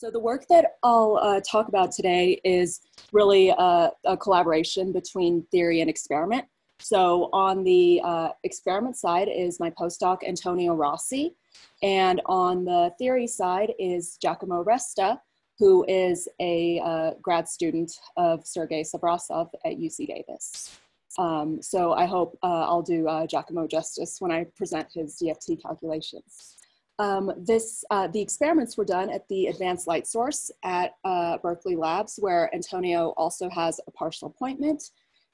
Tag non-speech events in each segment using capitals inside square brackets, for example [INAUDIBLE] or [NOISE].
So the work that I'll uh, talk about today is really a, a, collaboration between theory and experiment. So on the uh, experiment side is my postdoc Antonio Rossi, and on the theory side is Giacomo Resta, who is a uh, grad student of Sergei Savrasov at UC Davis. Um, so I hope uh, I'll do uh, Giacomo justice when I present his DFT calculations. Um, this, uh, the experiments were done at the Advanced Light Source at uh, Berkeley Labs, where Antonio also has a partial appointment.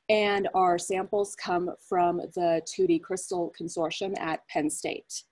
And our samples come from the 2D Crystal Consortium at Penn State.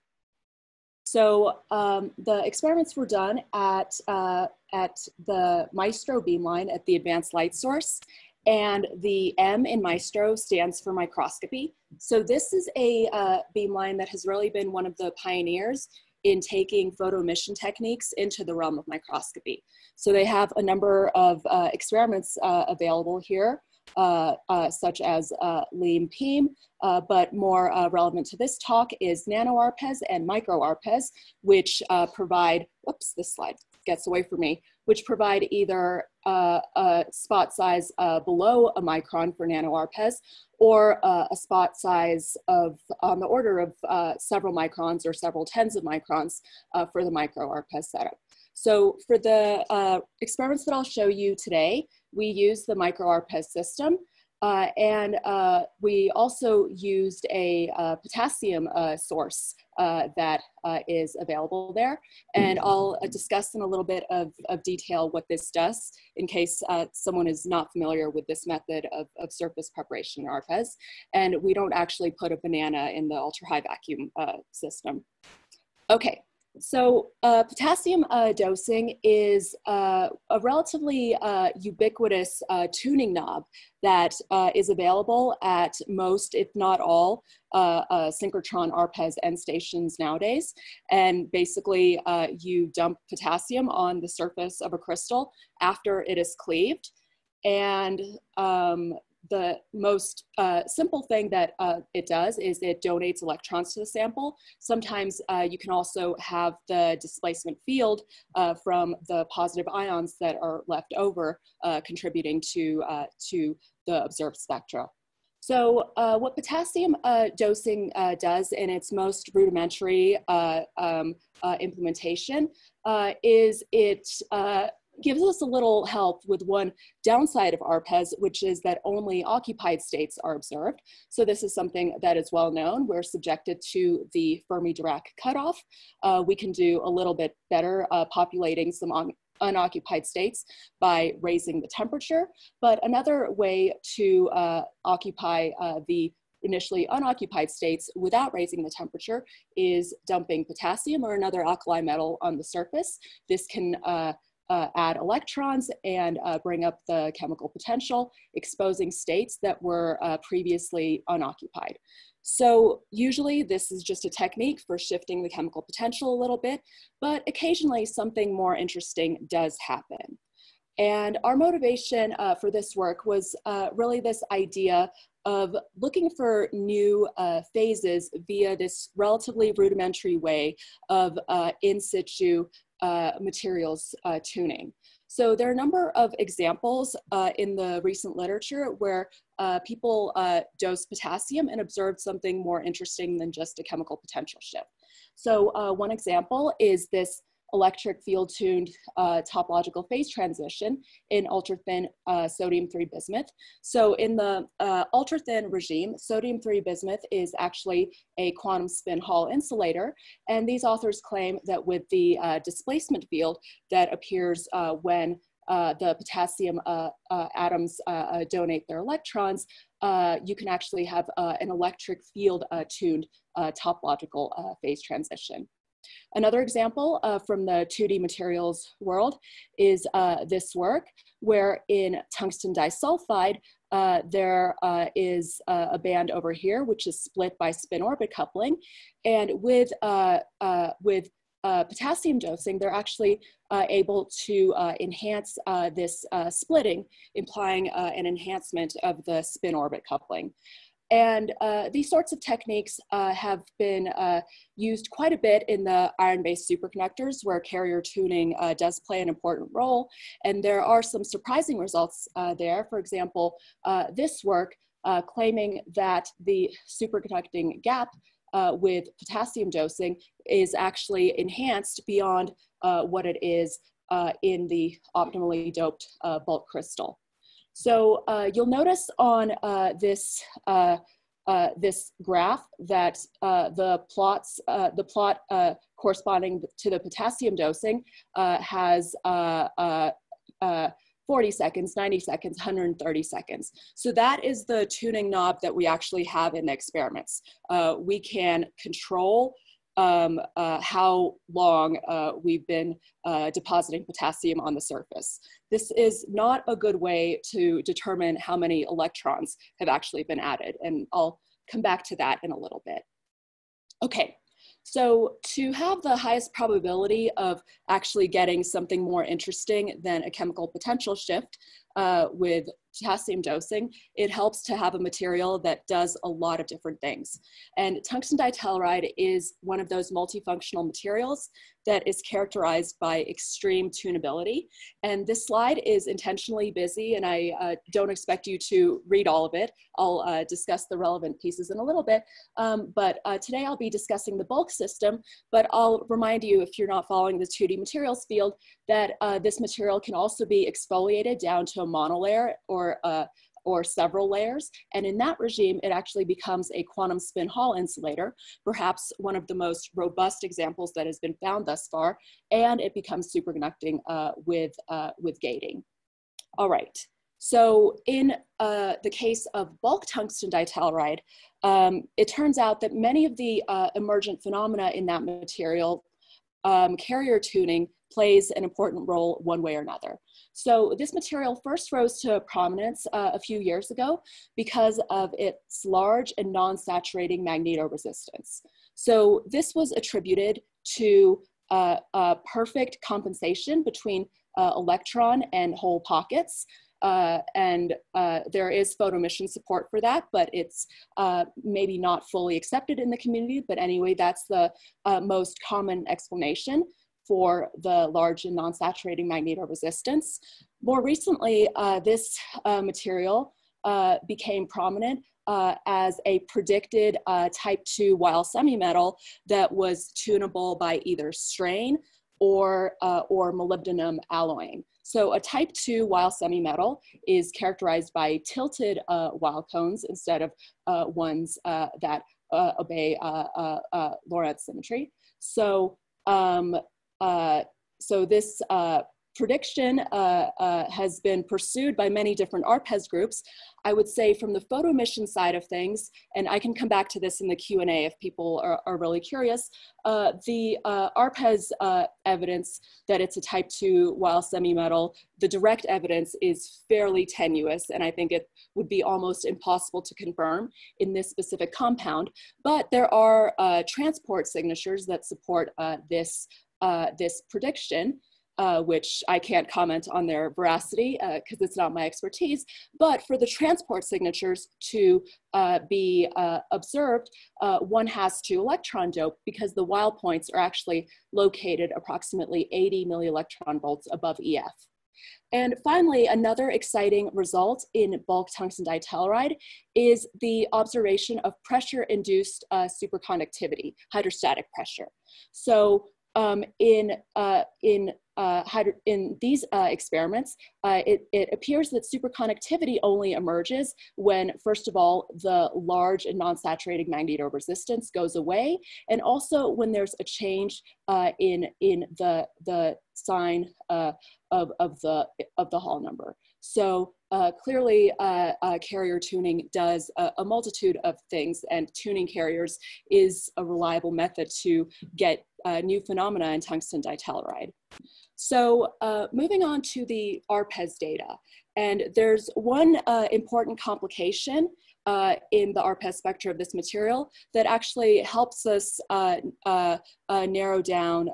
So um, the experiments were done at, uh, at the Maestro beamline at the Advanced Light Source. And the M in Maestro stands for microscopy. So this is a uh, beamline that has really been one of the pioneers in taking photo emission techniques into the realm of microscopy. So they have a number of uh, experiments uh, available here, uh, uh such as uh, LEEM PEEM, uh, but more relevant to this talk is nano-ARPES and micro-ARPES, which provide, whoops, this slide gets away from me, which provide either uh, a spot size uh, below a micron for nano-ARPES or uh, a spot size of on the order of uh, several microns or several tens of microns uh, for the micro-ARPES setup. So for the uh, experiments that I'll show you today, we use the micro-ARPES system uh, and uh, we also used a uh, potassium uh, source uh, that uh, is available there. And I'll discuss in a little bit of, of detail what this does in case someone is not familiar with this method of, of surface preparation in ARPES. And we don't actually put a banana in the ultra high vacuum system. Okay, so uh, potassium uh, dosing is uh, a relatively uh, ubiquitous uh, tuning knob that uh, is available at most, if not all, synchrotron ARPES end stations nowadays. And basically, you dump potassium on the surface of a crystal after it is cleaved. And um, the most uh, simple thing that uh, it does is it donates electrons to the sample. Sometimes uh, you can also have the displacement field uh, from the positive ions that are left over uh, contributing to, uh, to the observed spectra. So what potassium dosing does in its most rudimentary um, implementation is it gives us a little help with one downside of ARPES, which is that only occupied states are observed. So this is something that is well known. We're subjected to the Fermi-Dirac cutoff. Uh, we can do a little bit better uh, populating some un unoccupied states by raising the temperature. But another way to uh, occupy uh, the initially unoccupied states without raising the temperature is dumping potassium or another alkali metal on the surface. This can uh, uh, add electrons and uh, bring up the chemical potential, exposing states that were uh, previously unoccupied. So usually this is just a technique for shifting the chemical potential a little bit, but occasionally something more interesting does happen. And our motivation uh, for this work was uh, really this idea of looking for new uh, phases via this relatively rudimentary way of uh, in situ uh, materials uh, tuning. So there are a number of examples uh, in the recent literature where uh, people uh, dose potassium and observed something more interesting than just a chemical potential shift. So one example is this electric field tuned uh, topological phase transition in ultra thin uh, sodium 3 bismuth. So in the uh, ultra thin regime, sodium 3 bismuth is actually a quantum spin Hall insulator. And these authors claim that with the uh, displacement field that appears uh, when uh, the potassium atoms donate their electrons, you can actually have an electric field tuned topological phase transition. Another example uh, from the 2D materials world is uh, this work where in tungsten disulfide, uh, there uh, is a band over here which is split by spin orbit coupling. And with, uh, uh, with potassium dosing, they're actually able to enhance this splitting, implying an enhancement of the spin orbit coupling. And uh, these sorts of techniques uh, have been uh, used quite a bit in the iron-based superconductors where carrier tuning uh, does play an important role. And there are some surprising results uh, there. For example, uh, this work claiming that the superconducting gap with potassium dosing is actually enhanced beyond what it is in the optimally doped bulk crystal. So uh, you'll notice on uh, this uh, uh this graph that uh, the plots uh, the plot corresponding to the potassium dosing has 40 seconds, 90 seconds, 130 seconds. So that is the tuning knob that we actually have in the experiments. we can control um, uh, how long uh, we've been uh, depositing potassium on the surface. This is not a good way to determine how many electrons have actually been added, and I'll come back to that in a little bit. Okay, so to have the highest probability of actually getting something more interesting than a chemical potential shift uh, with potassium dosing, it helps to have a material that does a lot of different things. And tungsten ditelluride is one of those multifunctional materials that is characterized by extreme tunability. And this slide is intentionally busy and I uh, don't expect you to read all of it. I'll uh, discuss the relevant pieces in a little bit. Um, but uh, today I'll be discussing the bulk system, but I'll remind you if you're not following the 2D materials field that uh, this material can also be exfoliated down to a monolayer or a or several layers. And in that regime, it actually becomes a quantum spin Hall insulator, perhaps one of the most robust examples that has been found thus far, and it becomes superconducting uh, with, uh, with gating. All right. So in uh, the case of bulk tungsten ditelluride, um, it turns out that many of the uh, emergent phenomena in that material um, carrier tuning plays an important role one way or another. So this material first rose to prominence uh, a few years ago because of its large and non-saturating magnetoresistance. So this was attributed to uh, perfect compensation between uh, electron and hole pockets. Uh, and uh, there is photoemission support for that, but it's uh, maybe not fully accepted in the community. But anyway, that's the uh, most common explanation for the large and non-saturating magnetoresistance. More recently, uh, this uh, material became prominent uh, as a predicted uh, type 2 Weyl semi-metal that was tunable by either strain or, uh, or molybdenum alloying. So a type 2 Weyl semi-metal is characterized by tilted uh, Weyl cones instead of uh, ones uh, that obey Lorentz symmetry. So um, uh, so this uh, prediction uh, uh, has been pursued by many different ARPES groups. I would say from the photoemission side of things, and I can come back to this in the Q&A if people are, are really curious, uh, the uh, ARPES uh, evidence that it's a type 2 Weyl semi-metal, the direct evidence is fairly tenuous, and I think it would be almost impossible to confirm in this specific compound, but there are uh, transport signatures that support this this prediction, uh, which I can't comment on their veracity because uh, it's not my expertise, but for the transport signatures to uh, be uh, observed, uh, one has to electron dope because the Weyl points are actually located approximately 80 millielectron volts above EF. And finally, another exciting result in bulk tungsten ditelluride is the observation of pressure-induced uh, superconductivity, hydrostatic pressure. So um, in, uh, in, uh, in these uh, experiments, uh, it, it appears that superconductivity only emerges when, first of all, the large and non-saturating magnetoresistance goes away, and also when there's a change uh, in, in the, the sign uh, of, of, the, of the Hall number. So uh, clearly uh, uh, carrier tuning does a, a, multitude of things and tuning carriers is a reliable method to get uh, new phenomena in tungsten ditelluride. So uh, moving on to the ARPES data. And there's one uh, important complication uh, in the ARPES spectra of this material that actually helps us uh, uh, narrow down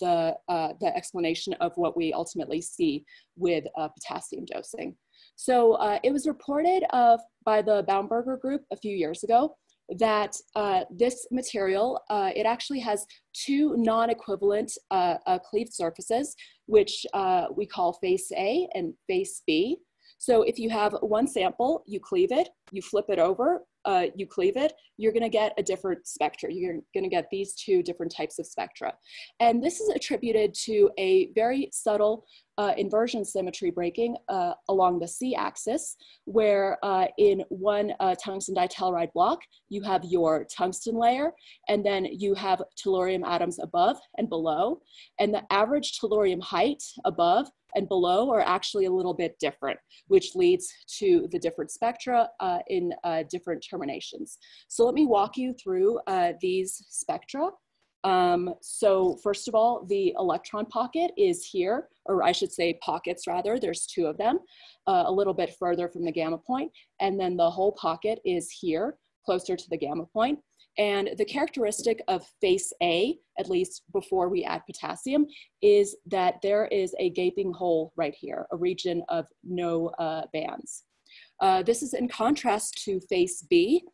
the, the explanation of what we ultimately see with potassium dosing. So uh, it was reported of, by the Baumberger group a few years ago that uh, this material, uh, it actually has two non-equivalent uh, uh cleaved surfaces, which uh, we call face A and face B. So if you have one sample, you cleave it, you flip it over, uh, you cleave it, you're gonna get a different spectra. You're gonna get these two different types of spectra. And this is attributed to a very subtle uh, inversion symmetry breaking uh, along the c-axis, where uh, in one uh, tungsten ditelluride block, you have your tungsten layer, and then you have tellurium atoms above and below. And the average tellurium height above and below are actually a little bit different, which leads to the different spectra uh, in uh, different terminations. So let me walk you through uh, these spectra. Um, so first of all, the electron pocket is here, or I should say pockets rather, there's two of them, uh, a little bit further from the gamma point, and then the hole pocket is here, closer to the gamma point. And the characteristic of face A, at least before we add potassium, is that there is a gaping hole right here, a region of no uh, bands. Uh, this is in contrast to face B,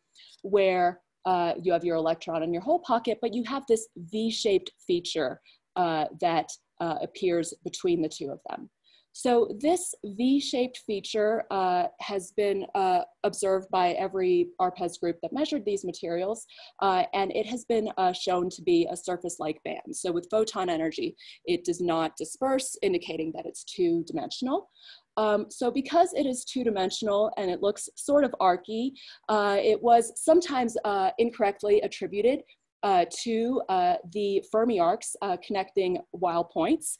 where uh, you have your electron in your hole pocket, but you have this V-shaped feature uh, that uh, appears between the two of them. So this V-shaped feature uh, has been uh, observed by every ARPES group that measured these materials, uh, and it has been uh, shown to be a surface-like band. So with photon energy, it does not disperse, indicating that it's two-dimensional. Um, so because it is two-dimensional and it looks sort of arcy, uh, it was sometimes uh, incorrectly attributed uh, to uh, the Fermi arcs uh, connecting Weyl points.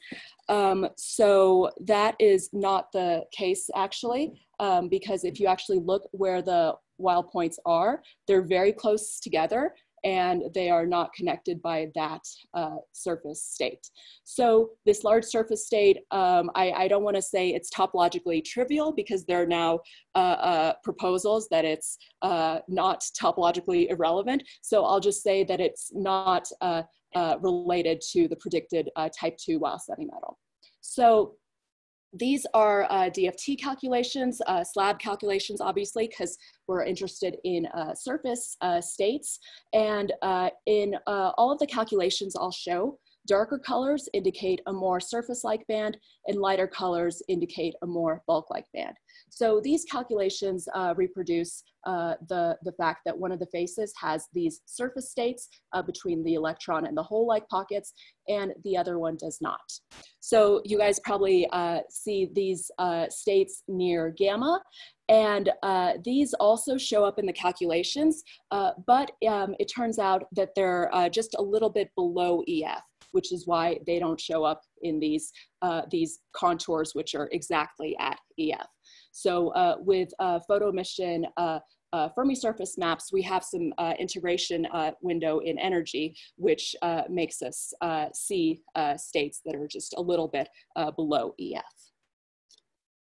Um, so that is not the case actually, um, because if you actually look where the Weyl points are, they're very close together and they are not connected by that uh, surface state. So this large surface state, um, I, I, don't want to say it's topologically trivial because there are now uh, uh, proposals that it's uh, not topologically irrelevant. So I'll just say that it's not uh, uh, related to the predicted type 2 Weyl semimetal. So these are uh, DFT calculations, uh, slab calculations, obviously, because we're interested in uh, surface uh, states. And uh, in uh, all of the calculations I'll show, darker colors indicate a more surface-like band, and lighter colors indicate a more bulk-like band. So these calculations uh, reproduce uh, the, the fact that one of the faces has these surface states uh, between the electron and the hole-like pockets, and the other one does not. So you guys probably uh, see these uh, states near gamma, and uh, these also show up in the calculations, but um, it turns out that they're just a little bit below EF which is why they don't show up in these, uh, these contours, which are exactly at EF. So uh, with uh, photo emission uh, uh, Fermi surface maps, we have some uh, integration uh, window in energy, which uh, makes us uh, see states that are just a little bit below EF.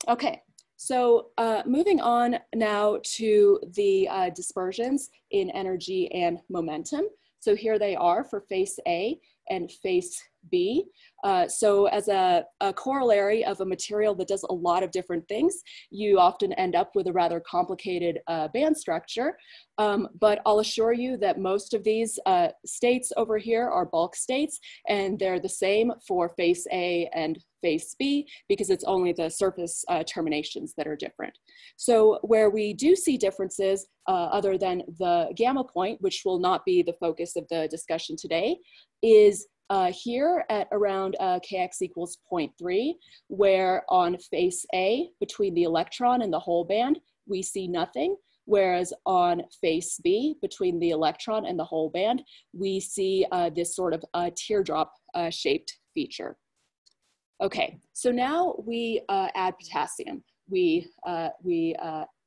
Okay, so moving on now to the dispersions in energy and momentum. So here they are for face A and face B. Uh, so as a, a, corollary of a material that does a lot of different things, you often end up with a rather complicated uh, band structure. Um, but I'll assure you that most of these uh, states over here are bulk states, and they're the same for face A and face B because it's only the surface uh, terminations that are different. So where we do see differences uh, other than the gamma point, which will not be the focus of the discussion today, is uh, here at around uh, kx equals 0.3, where on face A, between the electron and the hole band, we see nothing, whereas on face B, between the electron and the hole band, we see uh, this sort of uh, teardrop uh, shaped feature. Okay, so now we uh, add potassium. We, we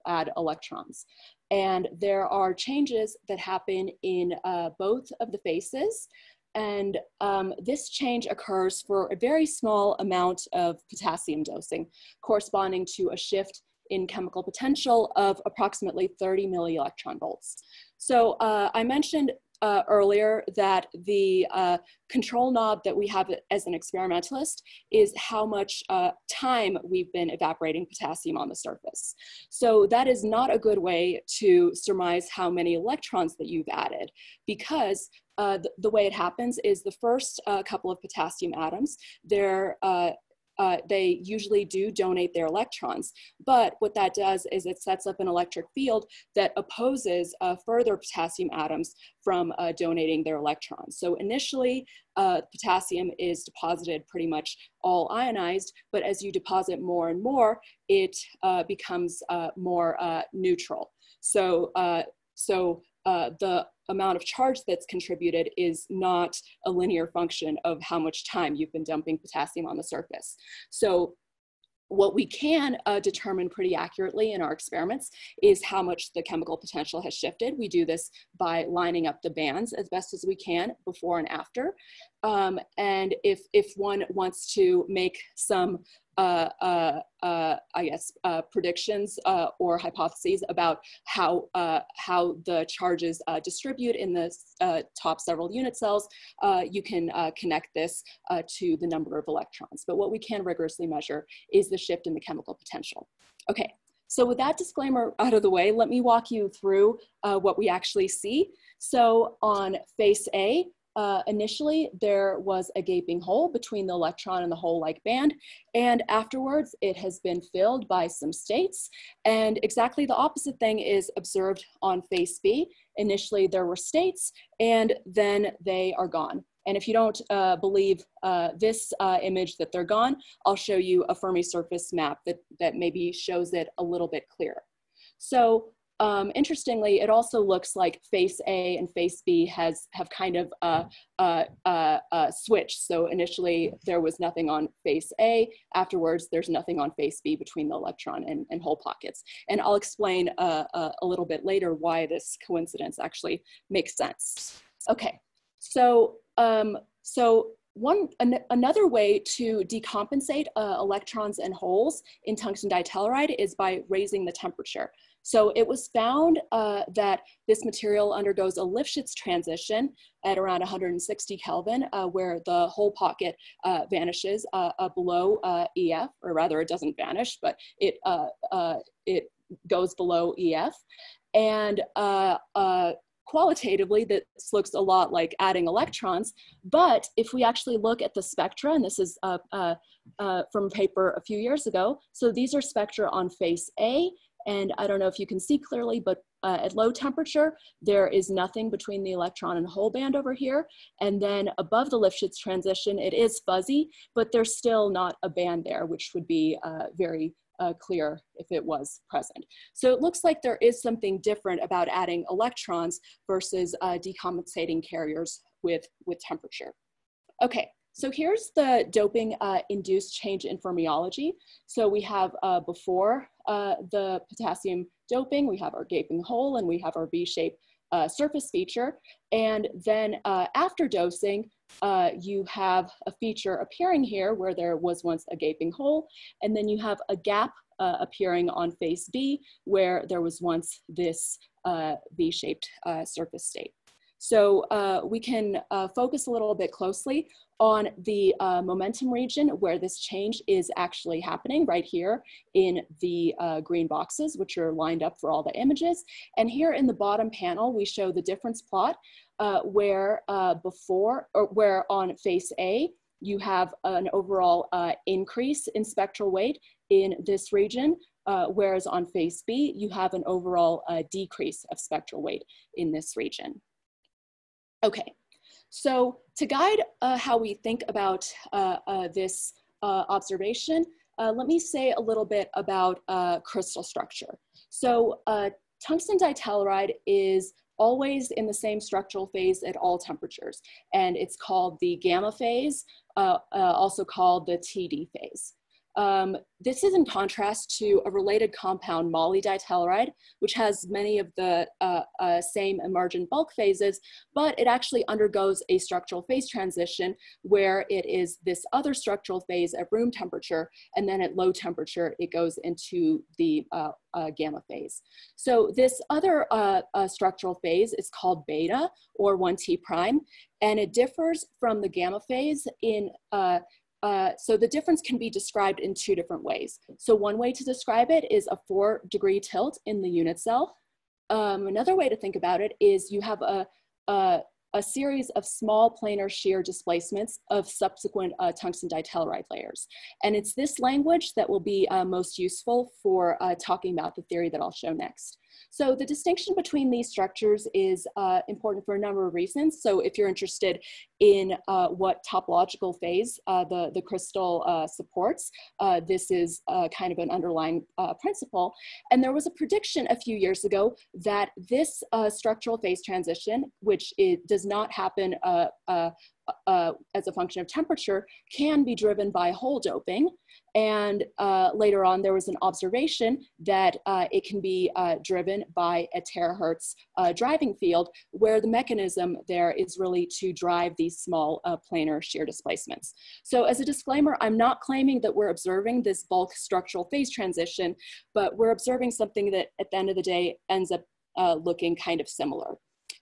add electrons. And there are changes that happen in both of the faces. And um, this change occurs for a very small amount of potassium dosing, corresponding to a shift in chemical potential of approximately 30 millielectron volts. So uh, I mentioned uh, earlier that the uh, control knob that we have as an experimentalist is how much uh, time we've been evaporating potassium on the surface. So that is not a good way to surmise how many electrons that you've added because uh, the, the, way it happens is the first uh, couple of potassium atoms, they're uh, uh, they usually do donate their electrons. But what that does is it sets up an electric field that opposes uh, further potassium atoms from uh, donating their electrons. So initially, uh, potassium is deposited pretty much all ionized, but as you deposit more and more, it uh, becomes uh, more neutral. So, so the amount of charge that's contributed is not a linear function of how much time you've been dumping potassium on the surface. So what we can uh, determine pretty accurately in our experiments is how much the chemical potential has shifted. We do this by lining up the bands as best as we can before and after. Um, and if, if one wants to make some uh, uh, uh, I guess, uh, predictions uh, or hypotheses about how, uh, how the charges distribute in the top several unit cells, you can connect this to the number of electrons. But what we can rigorously measure is the shift in the chemical potential. Okay, so with that disclaimer out of the way, let me walk you through what we actually see. So on face A, uh, initially, there was a gaping hole between the electron and the hole-like band, and afterwards it has been filled by some states, and exactly the opposite thing is observed on face B. Initially, there were states, and then they are gone. And if you don't uh, believe uh, this uh, image that they're gone, I'll show you a Fermi surface map that, that maybe shows it a little bit clearer. So um, interestingly, it also looks like face A and face B has have kind of uh, uh, uh, uh, switched. So initially there was nothing on face A. Afterwards, there's nothing on face B between the electron and, and hole pockets. And I'll explain uh, uh, a little bit later why this coincidence actually makes sense. Okay, so um, so one an, another way to decompensate uh, electrons and holes in tungsten ditelluride is by raising the temperature. So it was found uh, that this material undergoes a Lifshitz transition at around 160 Kelvin, uh, where the hole pocket uh, vanishes uh, uh, below uh, EF, or rather it doesn't vanish, but it, it goes below EF. And qualitatively, this looks a lot like adding electrons. But if we actually look at the spectra, and this is uh, uh, uh, from a paper a few years ago, so these are spectra on face A, and I don't know if you can see clearly, but uh, at low temperature, there is nothing between the electron and hole band over here. And then above the Lifshitz transition, it is fuzzy, but there's still not a band there, which would be uh, very uh, clear if it was present. So it looks like there is something different about adding electrons versus uh, decompensating carriers with, with temperature. Okay, so here's the doping uh, induced change in fermiology. So we have uh, before uh, the potassium doping, we have our gaping hole and we have our V-shaped uh, surface feature. And then uh, after dosing, uh, you have a feature appearing here where there was once a gaping hole, and then you have a gap appearing on face B where there was once this V-shaped surface state. So uh, we can uh, focus a little bit closely on the uh, momentum region where this change is actually happening right here in the uh, green boxes, which are lined up for all the images. And here in the bottom panel, we show the difference plot uh, where uh, before, or where on face A, you have an overall increase in spectral weight in this region, uh, whereas on face B, you have an overall uh, decrease of spectral weight in this region. Okay, so to guide uh, how we think about uh, uh, this uh, observation, uh, let me say a little bit about crystal structure. So tungsten ditelluride is always in the same structural phase at all temperatures, and it's called the gamma phase, also called the TD phase. Um, this is in contrast to a related compound, molybditelluride, which has many of the uh, uh, same emergent bulk phases, but it actually undergoes a structural phase transition where it is this other structural phase at room temperature, and then at low temperature, it goes into the uh, uh gamma phase. So this other uh, uh, structural phase is called beta, or 1T prime, and it differs from the gamma phase in uh, so the difference can be described in two different ways. So one way to describe it is a four degree tilt in the unit cell. Um, another way to think about it is you have a, a, a series of small planar shear displacements of subsequent uh, tungsten ditelluride layers. And it's this language that will be uh, most useful for uh, talking about the theory that I'll show next. So the distinction between these structures is uh, important for a number of reasons. So if you're interested in uh, what topological phase uh, the, the crystal uh, supports, uh, this is uh, kind of an underlying principle. And there was a prediction a few years ago that this structural phase transition, which it does not happen uh, as a function of temperature can be driven by hole doping. And uh, later on, there was an observation that uh, it can be uh, driven by a terahertz uh, driving field, where the mechanism there is really to drive these small uh, planar shear displacements. So as a disclaimer, I'm not claiming that we're observing this bulk structural phase transition, but we're observing something that at the end of the day ends up looking kind of similar.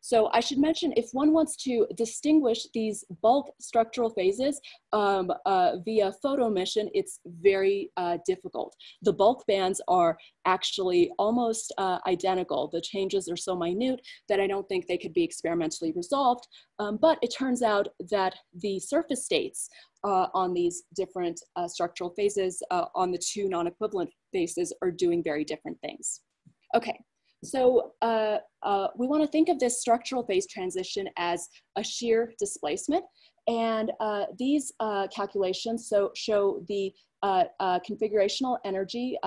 So I should mention if one wants to distinguish these bulk structural phases um, uh, via photoemission, it's very uh, difficult. The bulk bands are actually almost uh, identical. The changes are so minute that I don't think they could be experimentally resolved. Um, but it turns out that the surface states uh, on these different uh, structural phases uh, on the two non-equivalent phases are doing very different things. Okay, so uh, uh, we want to think of this structural phase transition as a shear displacement. And uh, these uh, calculations so show the uh, uh, configurational energy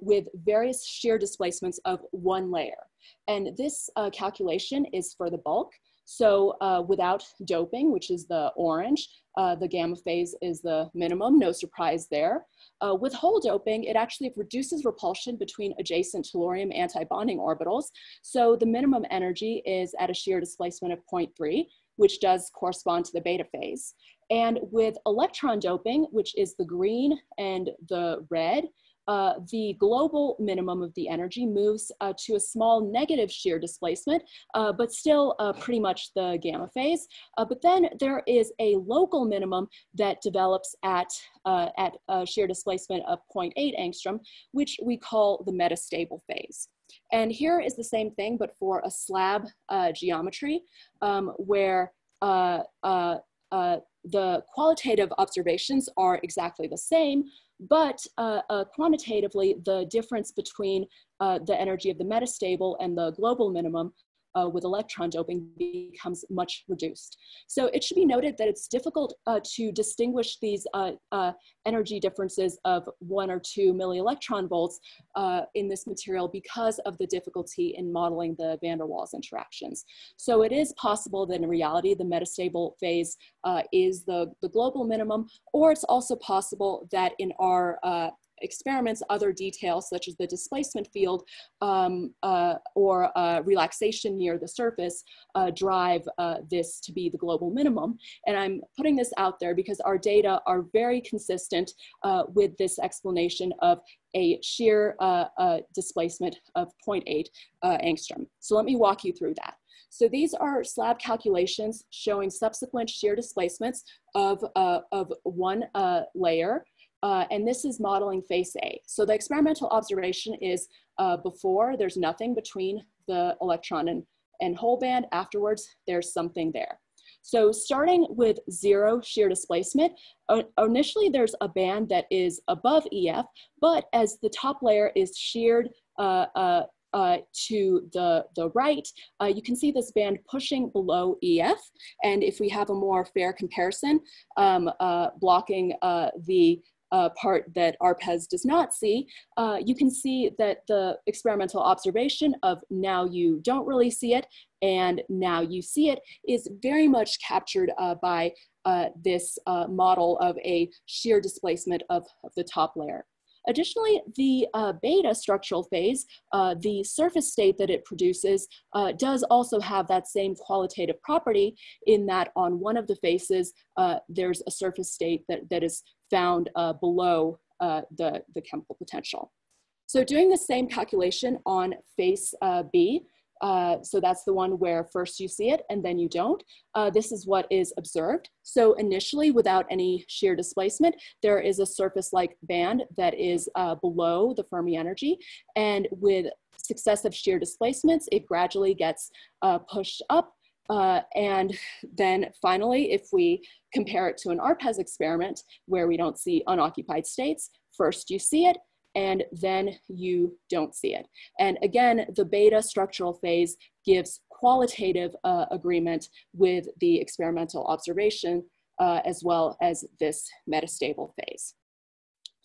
with various shear displacements of one layer. And this calculation is for the bulk. So without doping, which is the orange, the gamma phase is the minimum, no surprise there. Uh, with hole doping, it actually reduces repulsion between adjacent tellurium antibonding orbitals. So the minimum energy is at a shear displacement of 0.3, which does correspond to the beta phase. And with electron doping, which is the green and the red, uh, the global minimum of the energy moves uh, to a small negative shear displacement, uh, but still uh, pretty much the gamma phase. Uh, but then there is a local minimum that develops at, at a shear displacement of 0.8 angstrom, which we call the metastable phase. And here is the same thing, but for a slab geometry, um, where uh, uh, the qualitative observations are exactly the same, but uh, uh, quantitatively, the difference between uh, the energy of the metastable and the global minimum uh, with electron doping becomes much reduced. So it should be noted that it's difficult uh, to distinguish these uh, uh energy differences of one or two millielectron volts uh, in this material because of the difficulty in modeling the van der Waals interactions. So it is possible that in reality, the metastable phase uh, is the, the global minimum, or it's also possible that in our experiments, other details such as the displacement field um, uh, or uh, relaxation near the surface uh, drive uh, this to be the global minimum. And I'm putting this out there because our data are very consistent uh, with this explanation of a shear uh, displacement of 0.8 angstrom. So let me walk you through that. So these are slab calculations showing subsequent shear displacements of, uh, of one uh, layer uh, and this is modeling face A. So the experimental observation is uh, before, there's nothing between the electron and, and hole band. Afterwards, there's something there. So starting with zero shear displacement, uh, initially there's a band that is above EF, but as the top layer is sheared uh, uh, uh, to the, the right, uh, you can see this band pushing below EF. And if we have a more fair comparison, um, blocking the uh, part that ARPES does not see, uh, you can see that the experimental observation of now you don't really see it and now you see it is very much captured uh, by uh, this uh, model of a shear displacement of, of the top layer. Additionally, the uh, beta structural phase, uh, the surface state that it produces, uh, does also have that same qualitative property in that on one of the faces, uh, there's a surface state that, that is found uh, below uh, the, the chemical potential. So doing the same calculation on face B, uh, so that's the one where first you see it and then you don't. Uh, this is what is observed. So initially, without any shear displacement, there is a surface-like band that is uh, below the Fermi energy. And with successive shear displacements, it gradually gets uh, pushed up uh, and then finally, if we compare it to an ARPES experiment where we don't see unoccupied states, first you see it, and then you don't see it. And again, the beta structural phase gives qualitative uh, agreement with the experimental observation uh, as well as this metastable phase.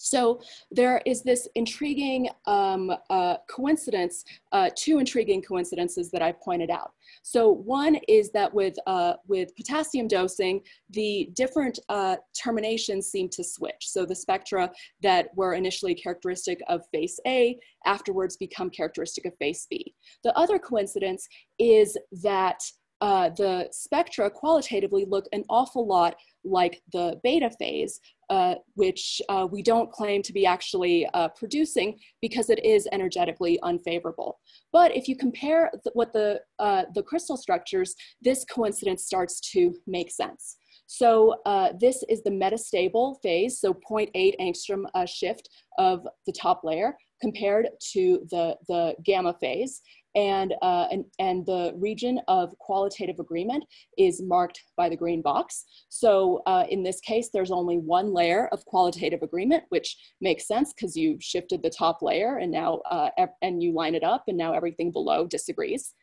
So there is this intriguing um, uh, coincidence, uh, two intriguing coincidences that I pointed out. So one is that with, uh, with potassium dosing, the different uh, terminations seem to switch. So the spectra that were initially characteristic of face A afterwards become characteristic of face B. The other coincidence is that uh, the spectra qualitatively look an awful lot like the beta phase, uh, which uh, we don't claim to be actually uh, producing because it is energetically unfavorable. But if you compare th what the, uh, the crystal structures, this coincidence starts to make sense. So uh, this is the metastable phase, so 0.8 angstrom shift of the top layer compared to the, the gamma phase and, uh, and, and the region of qualitative agreement is marked by the green box. So uh, in this case, there's only one layer of qualitative agreement, which makes sense because you shifted the top layer and now, uh, and you line it up and now everything below disagrees.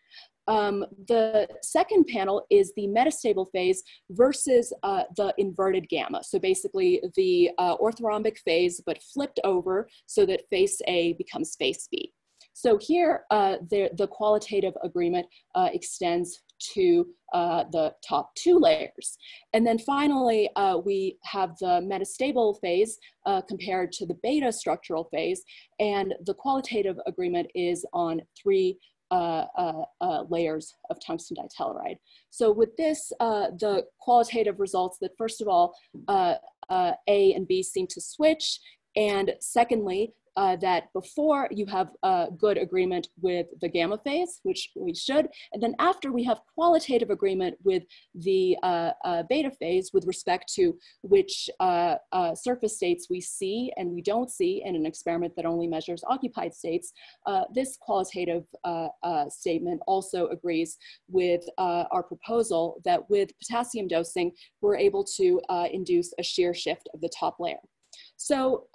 Um, the second panel is the metastable phase versus uh, the inverted gamma. So basically the uh, orthorhombic phase, but flipped over so that face A becomes face B. So here, uh, the, the qualitative agreement uh, extends to uh, the top two layers. And then finally, uh, we have the metastable phase uh, compared to the beta structural phase, and the qualitative agreement is on three uh, layers of tungsten ditelluride. So with this, the qualitative results that first of all, A and B seem to switch, and secondly, uh, that before you have a good agreement with the gamma phase, which we should, and then after we have qualitative agreement with the uh, uh, beta phase with respect to which uh, uh, surface states we see and we don't see in an experiment that only measures occupied states, uh, this qualitative statement also agrees with our proposal that with potassium dosing, we're able to induce a shear shift of the top layer. So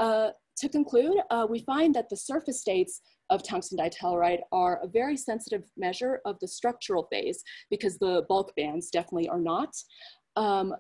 to conclude, uh, we find that the surface states of tungsten ditelluride are a very sensitive measure of the structural phase because the bulk bands definitely are not. Um,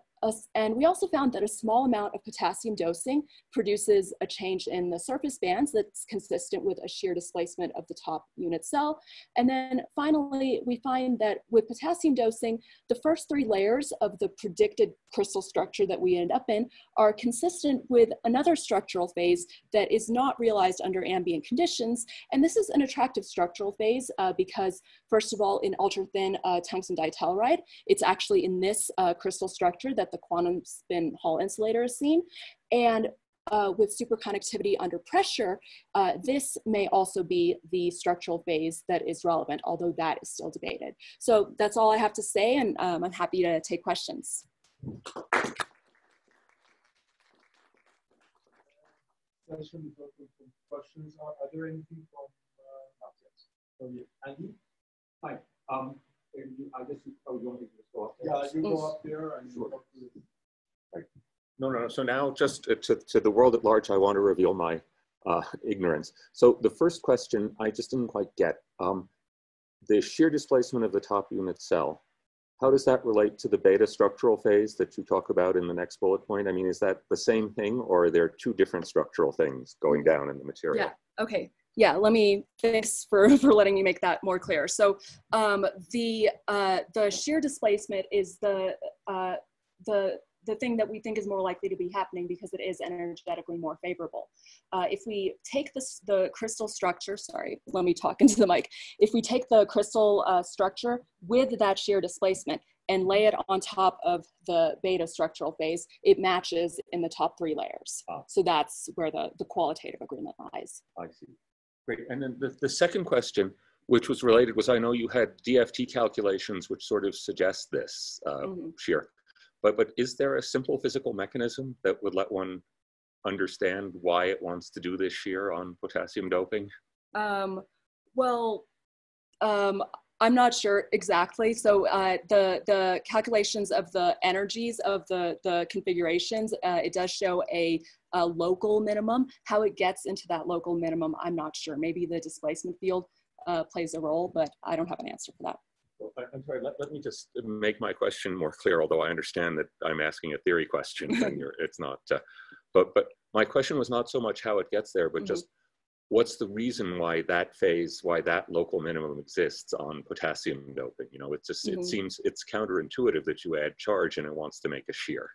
and we also found that a small amount of potassium dosing produces a change in the surface bands that's consistent with a shear displacement of the top unit cell. And then finally, we find that with potassium dosing, the first three layers of the predicted crystal structure that we end up in are consistent with another structural phase that is not realized under ambient conditions. And this is an attractive structural phase uh, because first of all, in ultra thin uh, tungsten ditelluride, it's actually in this uh, crystal structure that the quantum spin Hall insulator is seen. And uh, with superconductivity under pressure, uh, this may also be the structural phase that is relevant, although that is still debated. So that's all I have to say, and um, I'm happy to take questions. Questions, questions. Are, are there anything from uh, yes. Andy? Hi. Um, I guess you, oh, you want to go up there? Yeah, you go up there and sure. No, no, no. So now just to, to the world at large, I want to reveal my uh, ignorance. So the first question I just didn't quite get. Um, the shear displacement of the top unit cell, how does that relate to the beta structural phase that you talk about in the next bullet point? I mean, is that the same thing or are there two different structural things going down in the material? Yeah, okay. Yeah, let me, thanks for, [LAUGHS] for letting me make that more clear. So um, the, uh, the shear displacement is the, uh, the the thing that we think is more likely to be happening because it is energetically more favorable. Uh, if we take this, the crystal structure, sorry, let me talk [LAUGHS] into the mic. If we take the crystal uh, structure with that shear displacement and lay it on top of the beta structural phase, it matches in the top three layers. Ah. So that's where the, the qualitative agreement lies. I see. Great. And then the, the second question, which was related, was I know you had DFT calculations which sort of suggest this uh, mm -hmm. shear. But, but is there a simple physical mechanism that would let one understand why it wants to do this shear on potassium doping? Um, well, um, I'm not sure exactly. So uh, the the calculations of the energies of the the configurations, uh, it does show a, a, local minimum. How it gets into that local minimum, I'm not sure. Maybe the displacement field uh, plays a role, but I don't have an answer for that. Well, I'm sorry, let, let me just make my question more clear, although I understand that I'm asking a theory question and [LAUGHS] it's not, uh, but, but my question was not so much how it gets there, but mm -hmm. just what's the reason why that phase, why that local minimum exists on potassium doping? You know, it just, mm -hmm. it mm-hmm. seems it's counterintuitive that you add charge and it wants to make a shear.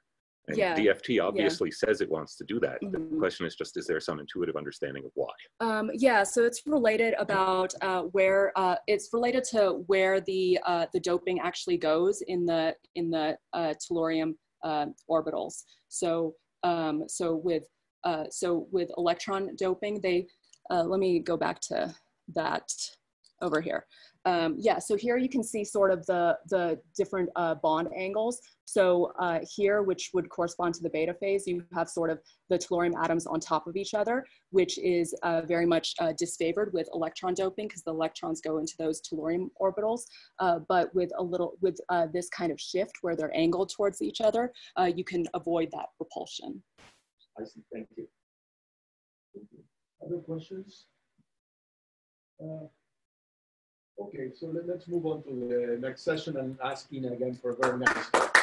And yeah. DFT obviously yeah. says it wants to do that. Mm-hmm. The question is just, is there some intuitive understanding of why? Um, yeah, so it's related about uh, where uh, it's related to where the uh, the doping actually goes in the in the uh, tellurium uh, orbitals. So um, so with uh, so with electron doping, they let me go back to that over here. Um, yeah, so here you can see sort of the, the different uh, bond angles. So uh, here, which would correspond to the beta phase, you have sort of the tellurium atoms on top of each other, which is uh, very much uh, disfavored with electron doping because the electrons go into those tellurium orbitals. Uh, but with a little, with uh, this kind of shift where they're angled towards each other, you can avoid that repulsion. I see, thank you. Other questions? Okay, so let, us move on to the next session and asking again for a very nice